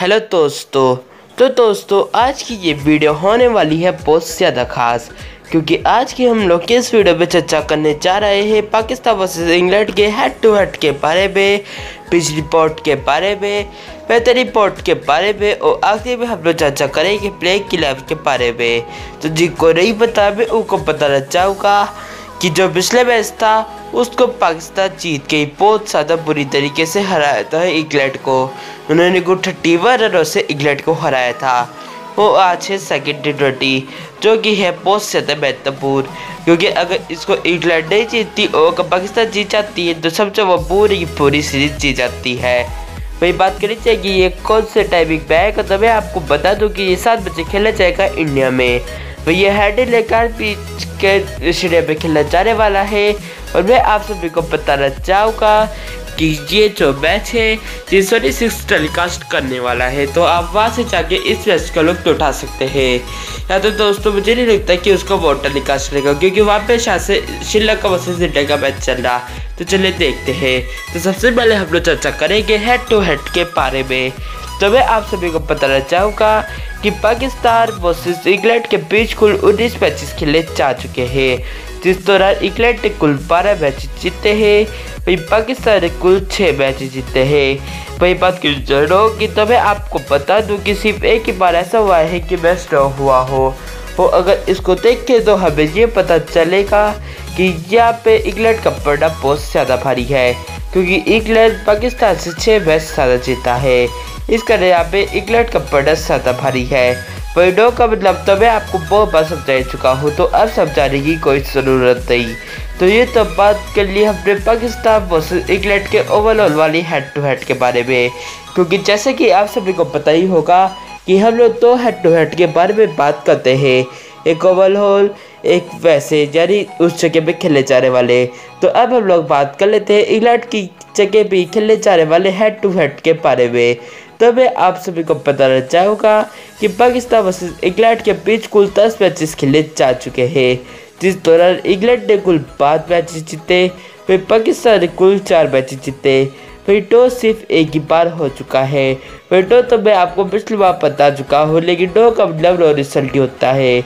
Hello दोस्तों तो दोस्तों, आज की ये वीडियो होने वाली है बहुत ज़्यादा खास, क्योंकि आज की हम लोग किस वीडियो में चर्चा करने जा रहे हैं पाकिस्तान वर्सेस इंग्लैंड के हेड टू हेड के बारे में पिच रिपोर्ट के बारे में बेहतर रिपोर्ट के बारे में, और आखिर में हम लोग चर्चा करेंगे प्ले क्लब के बारे में। तो जिनको नहीं पता, मैं उनको लग जाऊँगा कि जो पिछले मैच था, उसको पाकिस्तान जीत के बहुत ज़्यादा बुरी तरीके से हराया था इंग्लैंड को। उन्होंने कुल थर्टी वन रनों से इंग्लैंड को हराया था। वो आज है सेकेंड टी ट्वेंटी जो कि है बहुत ज़्यादा महत्वपूर्ण, क्योंकि अगर इसको इंग्लैंड नहीं जीतती और अगर पाकिस्तान जीत जाती है तो सबसे वो पूरी पूरी सीरीज़ जीत जाती है। वही बात करनी चाहिए कि ये कौन से टाइमिंग पे है तो मैं आपको बता दूँ कि ये सात बजे खेला जाएगा इंडिया में। तो ये हैंडल लेकर पिच के स्टेडियम पे खेला जाने वाला है और मैं आप सभी को बताना चाहूँगा कि ये जो मैच है, ये सोनी सिक्स टेलीकास्ट करने वाला है। तो आप वहाँ से जाके इस मैच का लुत्फ उठा सकते हैं। या तो दोस्तों, मुझे नहीं लगता कि उसको वो टेलीकास्ट रहेगा क्योंकि वहाँ पे शायद से श्रीलंका वर्सेज इंडिया का मैच चल रहा। तो चलिए देखते हैं। तो सबसे पहले हम लोग चर्चा करेंगे हेड टू हेड के बारे में। तो मैं आप सभी को बताना चाहूँगा कि पाकिस्तान वर्सेस इंग्लैंड के बीच कुल उन्नीस मैचेस खेले जा चुके हैं। जिस दौरान इंग्लैंड ने कुल बारह मैच जीते हैं। वही पाकिस्तान ने कुल छः मैच जीते हैं। वही बात की ज़रूर की तो मैं आपको बता दूँ कि सिर्फ़ एक ही बार ऐसा हुआ है कि मैच ड्रॉ हुआ हो। वो अगर इसको देखे तो हमें ये पता चलेगा कि यहाँ पे इंग्लैंड का पड़ना बहुत ज़्यादा भारी है। क्योंकि इंग्लैंड पाकिस्तान से छः मैच ज़्यादा जीता है। इस कारण यहाँ पे इंग्लैंड का पड़ना ज़्यादा भारी है। परिडो का मतलब तो मैं आपको बहुत बार समझा चुका हूँ तो अब समझाने की कोई ज़रूरत नहीं। तो ये तो बात कर ली हमने पाकिस्तान वर्सेस इंग्लैंड के ओवरऑल वाली हेड टू हेड के बारे में। क्योंकि जैसे कि आप सभी को पता ही होगा कि हम लोग दो हेड टू हेड के बारे में बात करते हैं। एक ओवल होल, एक वैसे यानी उस जगह पे खेले जाने वाले। तो अब हम लोग बात कर लेते हैं इंग्लैंड की जगह पे खेले जाने वाले हेड टू हेड के बारे में। तो मैं आप सभी को बताना चाहूँगा कि पाकिस्तान वर्सेज इंग्लैंड के बीच कुल दस मैचेस खेले जा चुके हैं। जिस दौरान इंग्लैंड ने कुल पाँच मैचेस जीते, फिर पाकिस्तान ने कुल चार मैचेस जीते, फिर टॉस सिर्फ़ एक ही बार हो चुका है। फिर टॉस तो मैं आपको पिछली बार बता चुका हूँ, लेकिन टॉ का मतलब नो रिज़ल्ट होता है।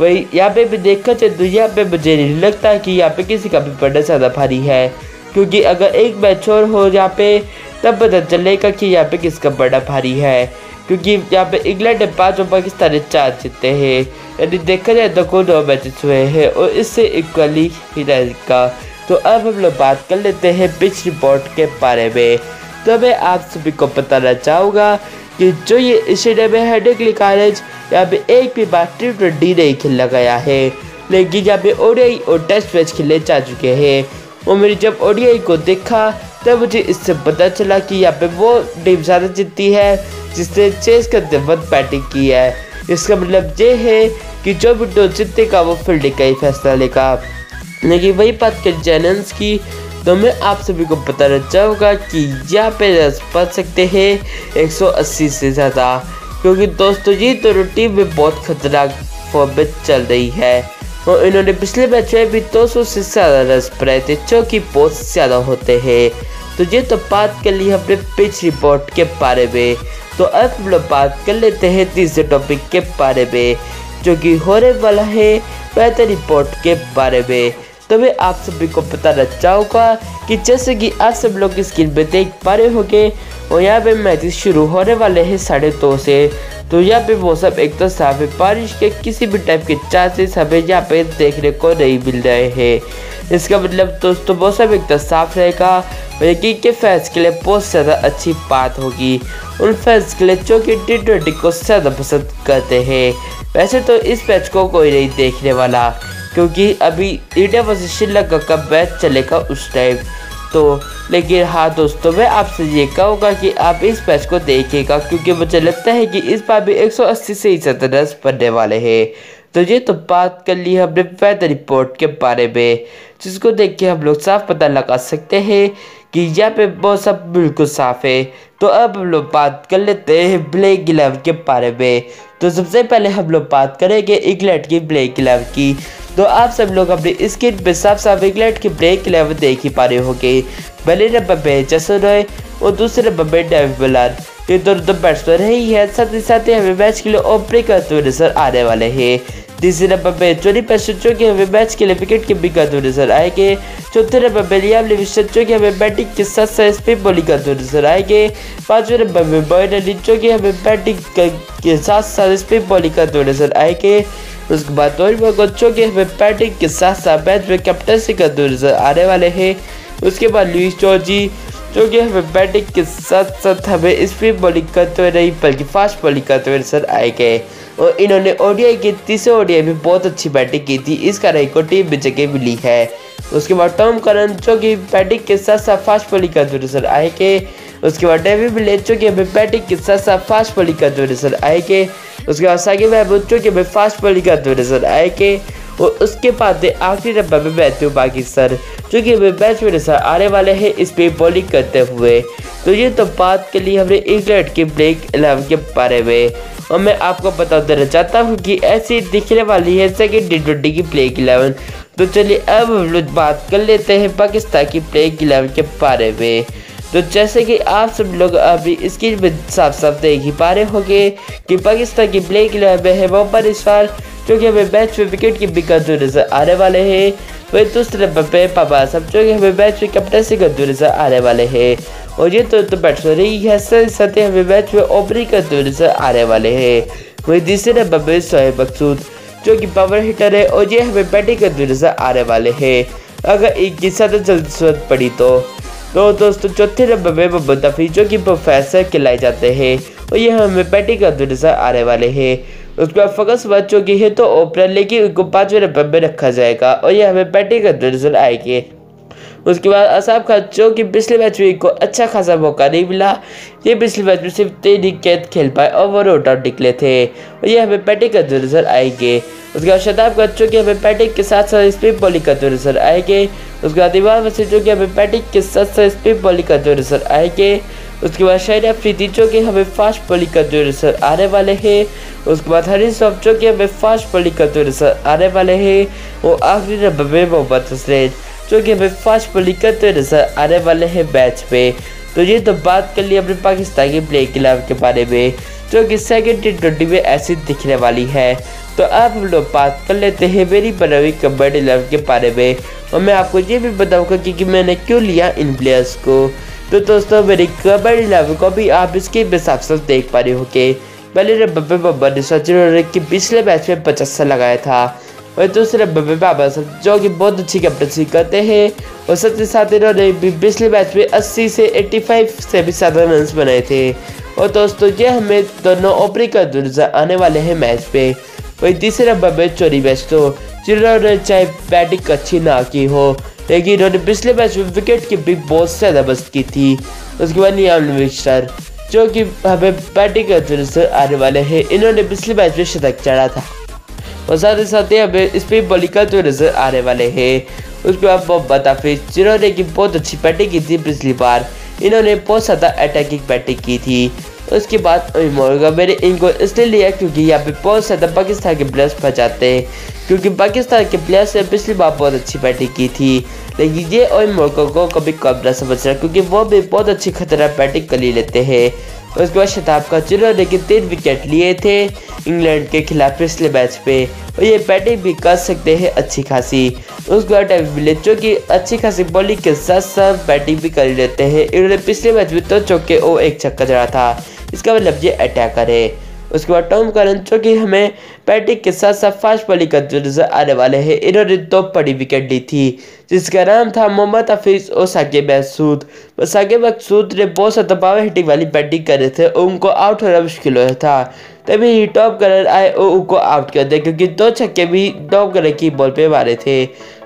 वही, यहाँ पे भी देखा जाए तो यहाँ पे मुझे नहीं लगता कि यहाँ पे किसी का भी पढ़ना ज़्यादा भारी है। क्योंकि अगर एक मैच और हो यहाँ पे, तब पता चलेगा कि यहाँ पे किसका बड़ा भारी है। क्योंकि यहाँ पे इंग्लैंड ने पाँच और पाकिस्तान चार जीते हैं। यदि देखा जाए तो को दो मैचेस हुए हैं और इससे इक्वली ही रहेगा। तो अब हम लोग बात कर लेते हैं पिच रिपोर्ट के बारे में। तो मैं आप सभी को बताना चाहूँगा कि जो ये स्टेडियम में हेडिकली कॉलेज यहाँ पे एक भी बार टी ट्वेंटी नहीं खेला गया है। लेकिन यहाँ पे ओडियाई और टेस्ट मैच खेले जा चुके हैं। और मैंने जब ओडियाई को देखा, तब मुझे इससे पता चला कि यहाँ पे वो टीम ज़्यादा जीतती है, जिसने चेस करते वक्त बैटिंग की है। इसका मतलब ये है कि जो भी टॉस जीतेगा वो फील्डिंग का ही फैसला लेगा। लेकिन वही बात कर जैनस की तो मैं आप सभी को बताना चाहूँगा कि यहाँ पे रस पा सकते हैं 180 से ज़्यादा। क्योंकि दोस्तों, ये दोनों टीम में बहुत खतरनाक फॉर्म में चल रही है। और इन्होंने पिछले मैच में भी 200 से ज़्यादा रस बनाए थे, जो कि बहुत ज़्यादा होते हैं। तो ये तो बात कर ली हमने पिच रिपोर्ट के बारे में। तो अब हम लोग बात कर लेते हैं तीसरे टॉपिक के बारे में, जो कि होने वाला है बेहतर रिपोर्ट के बारे में। तो मैं आप सभी को बताना चाहूँगा कि जैसे कि आप सब लोग स्क्रीन पे देख पा रहे होंगे, और यहाँ पे मैचेस शुरू होने वाले हैं साढ़े दो से। तो यहाँ पे मौसम एक तो साफ़ है, बारिश के किसी भी टाइप के चांसेस हमें यहाँ पे देखने को नहीं मिल रहे हैं। इसका मतलब दोस्तों मौसम एक तो साफ़ रहेगा यकीन के फैंस के लिए बहुत ज़्यादा अच्छी बात होगी। उन फैंस के लिए जो कि टी ट्वेंटी को ज़्यादा पसंद करते हैं। वैसे तो इस मैच को कोई नहीं देखने वाला। क्योंकि अभी इंडिया वर्सेस श्रीलंका का मैच चलेगा उस टाइम तो लेकिन हाँ दोस्तों, मैं आपसे ये कहूँगा कि आप इस मैच को देखिएगा, क्योंकि मुझे लगता है कि इस बार भी 180 से ही ज़्यादा रन बनने वाले हैं। तो ये तो बात कर ली हमने वेदर रिपोर्ट के बारे में, जिसको देख के हम लोग साफ़ पता लगा सकते हैं कि यहाँ पे मौसम बिल्कुल साफ़ है। तो अब हम लोग बात कर लेते हैं ब्लैक इलेवन के बारे में। तो सबसे पहले हम लोग बात करेंगे इंग्लैंड की ब्लैक इलेवन की। तो आप सब लोग अपने स्क्रीन पे साफ़ साफ़ इंग्लैंड की ब्रेक इलेवन देख ही पा रहे हो होंगे। पहले नंबर पे जसन रॉय और दूसरे नंबर डेविड बलार ये दोनों तो बैट्समैन ही है साथ ही साथ हमें मैच के लिए ओपनिंग करते हुए नज़र आने वाले हैं। तीसरे नंबर पे चोरी पैसे जो कि हमें मैच के लिए विकेट के भी करते हुए नज़र आएँगे। चौथे नंबर पे लियाम लिविस्टन जो कि हमें बैटिंग के साथ साथ स्पिन बॉलिंग करते हुए नज़र आएँगे। पाँचवें नंबर पे बॉयन अली जो कि हमें बैटिंग के साथ साथ स्पिन बॉलिंग करते हुए नज़र आएँगे। उसके बाद को जो कि बैटिंग के साथ साथ मैच में कैप्टनसी करते हुए नज़र आने वाले हैं। उसके बाद लुइस चौजी जो कि हमें बैटिंग के साथ साथ हमें स्पिन बॉलिंग करते हुए नहीं, बल्कि फास्ट बॉलिंग करते हुए नज़र आए गए। और इन्होंने ओडीआई की तीसरे ओडीआई में बहुत अच्छी बैटिंग की थी। इस कारण को टीम में जगह मिली है। उसके बाद टॉम करन जो कि बैटिंग के साथ साथ फास्ट बॉलिंग करते हुए नज़र आए के उसके बाद डेविड मिले जो कि हमें बैटिंग के साथ साथ फास्ट बॉलिंग करते हुए नज़र आए के उसके बाद साकिब महमूद जो कि हमें फास्ट बॉलिंग करते हुए नज़र आए के और उसके बाद आखिरी नंबर में मैथ्यू पाकिस्तान, जो कि हमें मैच में नज़र आने वाले हैं इस पर बॉलिंग करते हुए। तो ये तो बात के लिए हमने इंग्लैंड के ब्रेक इलेवन के बारे में। और मैं आपको बता देना चाहता हूँ कि ऐसी दिखने वाली है सेकेंड टी ट्वेंटी की ब्रेक इलेवन तो चलिए अब हम लोग बात कर लेते हैं पाकिस्तान की ब्रेक इलेवन के बारे में। तो जैसे कि आप सब लोग अभी इसकी साफ़ साफ़ देख ही पा रहे होंगे कि पाकिस्तान की ब्रेक इलेवन है वो पर इस बार जो कि हमें मैच में विकेट की बिकत नज़र आने वाले हैं। वही दूसरे नंबर पे पापा सब जो कि हमें मैच में कैप्टनसी करते नज़र आने वाले हैं। और ये तो, तो बैट्समैन ही है साथ हमें मैच में ओपनिंग करते नज़र आने वाले हैं। वही तीसरे नंबर पे सोहेब मकसूद जो कि पावर हिटर है और ये हमें बैटिंग करते नज़र आने वाले हैं। अगर एक की ज़्यादा जल्द पड़ी तो। तो दोस्तों, चौथे नंबर में मोहम्मद हफीज जो कि प्रोफेसर खिलाए जाते हैं और ये हमें बैटिंग करते नज़र आने वाले हैं। उसके बाद फकस बच्चों की है तो ओपनर, लेकिन उनको पाँचवें नंबर में रखा जाएगा और ये हमें बैटिंग करते नज़र आएँगे। उसके बाद असाब खान जो कि पिछले मैच में इनको अच्छा खासा मौका नहीं मिला। ये पिछले मैच में सिर्फ़ तीन कैद खेल पाए और वो रोट आउट निकले थे। और ये हमें बैटिंग करते नज़र आएँगे। उसके बाद शताब खान जो कि हमें बैटिंग के साथ साथ स्पिन बॉलिंग का करते नज़र आएँगे। उसके बाद इमाम वसीम जो कि हमें बैटिंग के साथ साथ स्पिन बॉलिंग का करते नज़र आएँगे। उसके बाद शायद अफरीदी जो कि हमें फास्ट बॉलिंग करते हुए नज़र आने वाले हैं। उसके बाद हरीश सॉफ जो कि हमें फास्ट बॉलिंग करते हुए नज़र आने वाले हैं। और आखिरी नंबर में मोहम्मद हसनैन जो कि हमें फास्ट बॉलिंग करते हुए नज़र आने वाले हैं मैच में। तो ये तो बात कर ली अपने पाकिस्तान के प्ले खिलाफ के बारे में, जो कि सेकेंड टी ट्वेंटी में ऐसी दिखने वाली है। तो अब हम लोग बात कर लेते हैं मेरी बनाई कबड्डी लव के बारे में। और मैं आपको ये भी बताऊँगा कि, कि मैंने क्यों लिया इन प्लेयर्स को। तो दोस्तों मेरी कबड्डी लव को भी आप इसके हिसाब से देख पा रहे हो कि पहले रब्बे बब्बर ने सचिन की पिछले मैच में पचास लगाया था। और दूसरे बब्बे बाबा सब जो कि बहुत अच्छी कैप्टनसी करते हैं। और साथ ही साथ इन्होंने भी पिछले मैच में 80 से 85 से भी ज़्यादा रन बनाए थे। और दोस्तों ये हमें दोनों ओपनिंग का कर आने वाले हैं मैच पे वही तीसरे नंबर में चोरी मैच तो जिन्होंने चाहे बैटिंग अच्छी ना की हो। लेकिन इन्होंने पिछले मैच में विकेट की भी बहुत ज़्यादा बस्त की थी। उसके बाद नियाम मिक्सर जो कि हमें बैटिंग करते से आने वाले हैं, इन्होंने पिछले मैच में शतक चढ़ा था। और साथ ही साथ ही हमें इस पर बॉलिंग करते हुए नज़र आने वाले हैं। उसके बाद मोहम्मद हाफिज जिन्होंने की बहुत अच्छी बैटिंग की थी पिछली बार, इन्होंने बहुत ज़्यादा अटैकिंग बैटिंग की थी। उसके बाद मोरगा मैंने इनको इसलिए लिया क्योंकि यहाँ पे बहुत ज़्यादा पाकिस्तान के प्लेयर्स फंस हैं। क्योंकि पाकिस्तान के प्लेयर्स ने पिछली बार बहुत अच्छी बैटिंग की थी। लेकिन ये और मोरको को कभी कम ना समझ रहा, क्योंकि वो भी बहुत अच्छी खतरनाक बैटिंग कर लेते हैं। उसके बाद शताब का जिन्होंने कि तीन विकेट लिए थे इंग्लैंड के खिलाफ पिछले मैच पे। और ये बैटिंग भी कर सकते हैं अच्छी खासी। उसके बाद मिले, जो कि अच्छी खासी बॉलिंग के साथ साथ बैटिंग भी कर लेते हैं। इन्होंने पिछले मैच में तो चौके और एक छक्का चढ़ा था। इसका मतलब ये अटैकर है उसके बाद टॉम करन जो कि हमें पैटिक के साथ साथ फास्ट बॉलिंग करते नज़र आने वाले हैं, इन्होंने दो बड़ी विकेट ली थी, जिसका नाम था मोहम्मद हफीज और साकिब महसूद साकिब महसूद ने बहुत सा पावर हिटिंग वाली बैटिंग कर थे, और उनको आउट होना मुश्किल हो रहा था। तभी ही टॉप कलर आए और उनको आउट कर दिया क्योंकि दो छक्के भी टॉप कलर की बॉल पे मारे थे।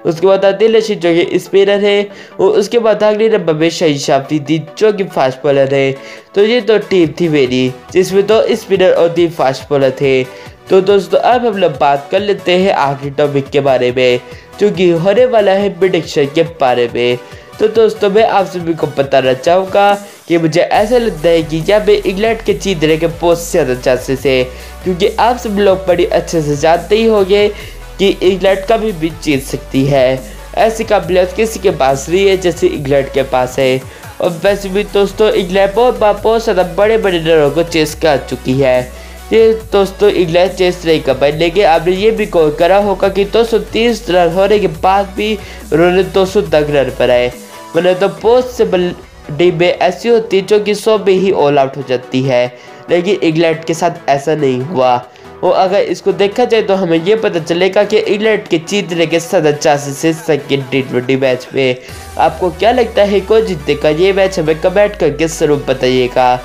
उसके बाद आदिल रशीद जो कि स्पिनर है, और उसके बाद अगली नंबर में शहीद शाफी थी जो कि फास्ट बॉलर है। तो ये तो टीम थी मेरी, जिसमें दो तो स्पिनर और तीन फास्ट बॉलर थे। तो दोस्तों, अब हम लोग बात कर लेते हैं आखिरी टॉपिक के बारे में, जो कि होने वाला है प्रिडिक्शन के बारे में। तो दोस्तों, मैं आप सभी को बताना चाहूँगा कि मुझे ऐसा लगता है कि यहाँ पे इंग्लैंड के जीतने के बहुत ज़्यादा चांसेस है, क्योंकि आप सब लोग बड़ी अच्छे से जानते ही होंगे कि इंग्लैंड कभी भी बीच जीत सकती है। ऐसी काबिलियत किसी के पास नहीं है जैसे इंग्लैंड के पास है। और वैसे भी दोस्तों, इंग्लैंड बहुत बहुत ज़्यादा बड़े बड़े रनों को चेस कर चुकी है। ये दोस्तों, इंग्लैंड चेस नहीं कर पाए लेकिन आपने ये भी कॉल करा होगा कि दो सौ तीस रन होने के बाद भी उन्होंने दो सौ तक रन पर आए। मतलब तो बहुत से टीमें ऐसी होती जो कि सौ में ही ऑल आउट हो जाती है। लेकिन इंग्लैंड के साथ ऐसा नहीं हुआ। और अगर इसको देखा जाए तो हमें ये पता चलेगा कि इंग्लैंड के जीतने के सदा चांसेस है सेकेंड टी ट्वेंटी मैच में आपको क्या लगता है, कौन जीतेगा? ये मैच हमें कमेंट करके ज़रूर बताइएगा।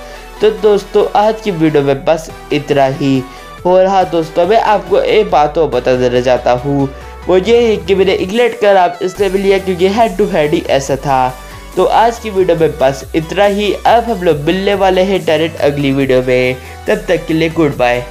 तो दोस्तों, आज की वीडियो में बस इतना ही। हाँ दोस्तों, मैं आपको एक बात और बता देना चाहता हूँ। वो ये है कि मैंने इंग्लैंड का नाम इसलिए भी लिया क्योंकि हेड टू हेड ही ऐसा था। तो आज की वीडियो में बस इतना ही। अब हम लोग मिलने वाले हैं डायरेक्ट अगली वीडियो में। तब तक के लिए गुड बाय